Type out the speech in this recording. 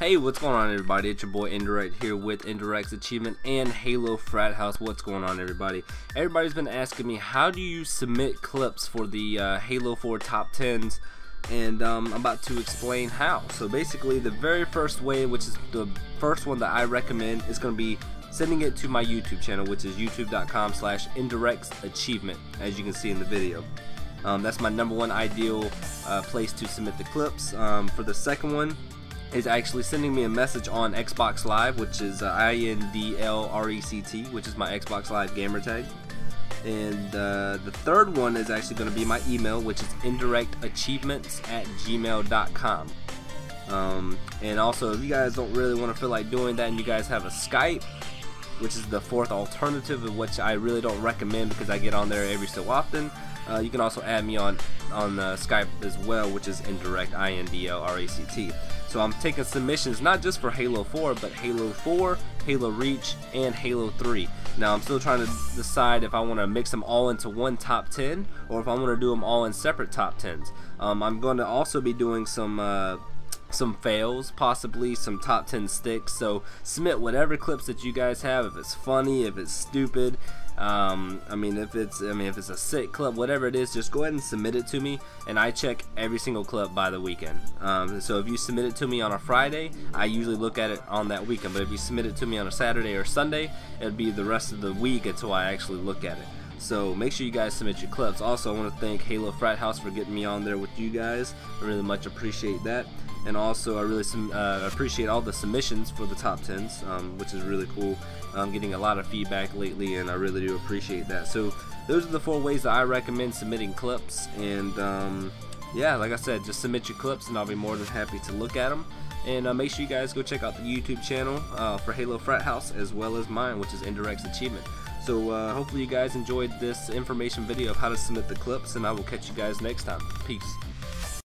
Hey, what's going on everybody? It's your boy Indirect here with Indirect's Achievement and Halo Frat House. What's going on everybody? Everybody's been asking me how do you submit clips for the uh, Halo 4 top 10s and um, I'm about to explain how. So basically the very first way, which is the first one that I recommend, is going to be sending it to my YouTube channel, which is youtube.com slash indirectsachievement, as you can see in the video. Um, that's my number one ideal uh, place to submit the clips. Um, for the second one, is actually sending me a message on Xbox Live, which is uh, I-N-D-L-R-E-C-T, which is my Xbox Live gamer tag. And uh, the third one is actually going to be my email, which is indirectachievements at gmail.com. Um, and also, if you guys don't really want to feel like doing that and you guys have a Skype, which is the fourth alternative, which I really don't recommend because I get on there every so often, uh, you can also add me on on uh, Skype as well, which is indirect I N D L R A C T. So I'm taking submissions not just for Halo 4, but Halo 4, Halo Reach, and Halo 3. Now I'm still trying to decide if I want to mix them all into one top 10 or if I want to do them all in separate top 10s. Um, I'm going to also be doing some. Uh, some fails, possibly some top 10 sticks. So submit whatever clips that you guys have. If it's funny, if it's stupid, um, I mean, if it's I mean if it's a sick clip, whatever it is, just go ahead and submit it to me, and I check every single clip by the weekend. Um, so if you submit it to me on a Friday, I usually look at it on that weekend. But if you submit it to me on a Saturday or Sunday, it'd be the rest of the week until I actually look at it. So make sure you guys submit your clips. Also, I want to thank Halo Frat House for getting me on there with you guys. I really much appreciate that. And also I really uh, appreciate all the submissions for the top 10s um, which is really cool. I'm getting a lot of feedback lately and I really do appreciate that. So those are the four ways that I recommend submitting clips. And um, yeah like I said just submit your clips and I'll be more than happy to look at them and uh, make sure you guys go check out the YouTube channel uh, for Halo Frat House as well as mine which is Indirect's Achievement so uh, hopefully you guys enjoyed this information video of how to submit the clips and I will catch you guys next time. Peace